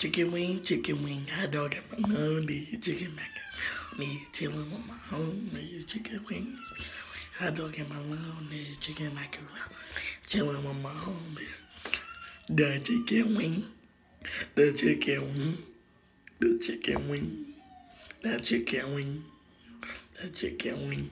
Chicken wing, chicken wing, hot dog and mm-hmm. bologna, chicken macaroni, chilling with my homies, chicken wing, hot dog and bologna, chicken mac. chilling with my homies. The chicken wing, the chicken wing, the chicken wing, the chicken wing, the chicken wing.